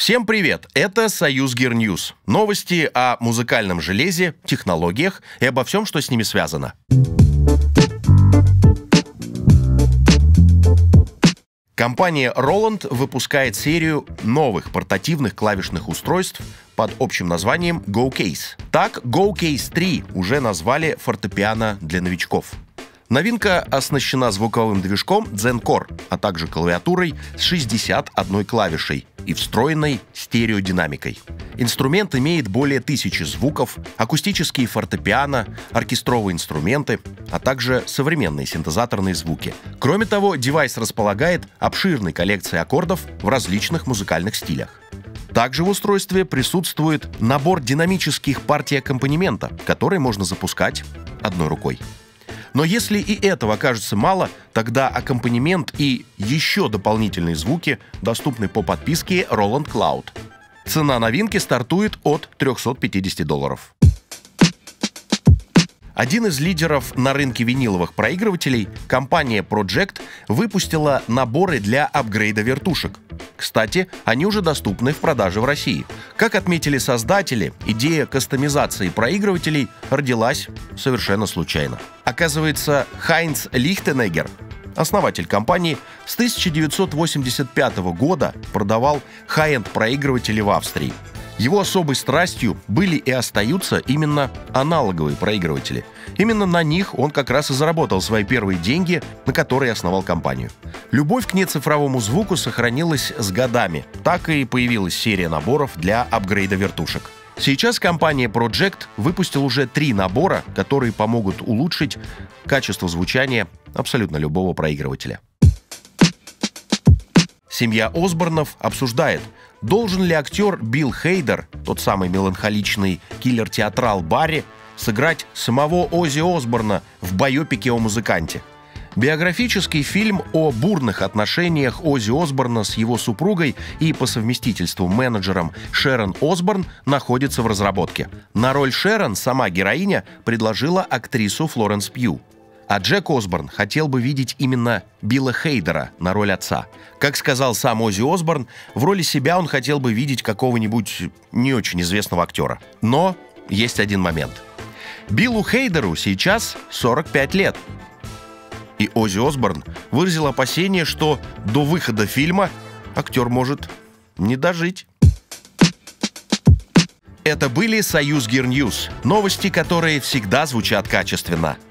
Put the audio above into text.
Всем привет! Это Союз Gear News. Новости о музыкальном железе, технологиях и обо всем, что с ними связано. Компания Roland выпускает серию новых портативных клавишных устройств под общим названием GO:KEYS. Так, GO:KEYS 3 уже назвали фортепиано для новичков. Новинка оснащена звуковым движком ZEN-Core, а также клавиатурой с 61 клавишей и встроенной стереодинамикой. Инструмент имеет более тысячи звуков, акустические фортепиано, оркестровые инструменты, а также современные синтезаторные звуки. Кроме того, девайс располагает обширной коллекцией аккордов в различных музыкальных стилях. Также в устройстве присутствует набор динамических партий аккомпанемента, которые можно запускать одной рукой. Но если и этого окажется мало, тогда аккомпанемент и еще дополнительные звуки доступны по подписке Roland Cloud. Цена новинки стартует от 350 долларов. Один из лидеров на рынке виниловых проигрывателей, компания Project, выпустила наборы для апгрейда вертушек. Кстати, они уже доступны в продаже в России. Как отметили создатели, идея кастомизации проигрывателей родилась совершенно случайно. Оказывается, Хайнц Лихтенеггер, основатель компании, с 1985 года продавал хай-энд проигрыватели в Австрии. Его особой страстью были и остаются именно аналоговые проигрыватели. Именно на них он как раз и заработал свои первые деньги, на которые основал компанию. Любовь к нецифровому звуку сохранилась с годами. Так и появилась серия наборов для апгрейда вертушек. Сейчас компания Pro-Ject выпустила уже три набора, которые помогут улучшить качество звучания абсолютно любого проигрывателя. Семья Осборнов обсуждает, должен ли актер Билл Хейдер, тот самый меланхоличный киллер-театрал Барри, сыграть самого Ози Осборна в байопике о музыканте – Биографический фильм о бурных отношениях Ози Осборна с его супругой и по совместительству менеджером Шерон Осборн находится в разработке. На роль Шерон сама героиня предложила актрису Флоренс Пью. А Джек Осборн хотел бы видеть именно Билла Хейдера на роль отца. Как сказал сам Ози Осборн, в роли себя он хотел бы видеть какого-нибудь не очень известного актера. Но есть один момент. Биллу Хейдеру сейчас 45 лет, и Оззи Осборн выразил опасение, что до выхода фильма актер может не дожить. Это были «Союз Gear News», новости, которые всегда звучат качественно –